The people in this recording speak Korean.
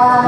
아...